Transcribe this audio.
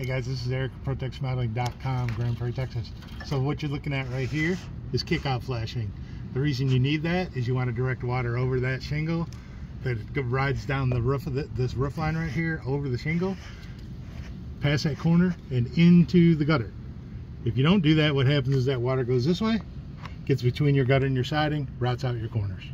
Hey guys, this is Eric from ProTexRemodeling.com, Grand Prairie, Texas. So what you're looking at right here is kickout flashing. The reason you need that is you want to direct water over that shingle that rides down the roof of the, this roof line right here over the shingle, past that corner and into the gutter. If you don't do that, what happens is that water goes this way, gets between your gutter and your siding, rots out your corners.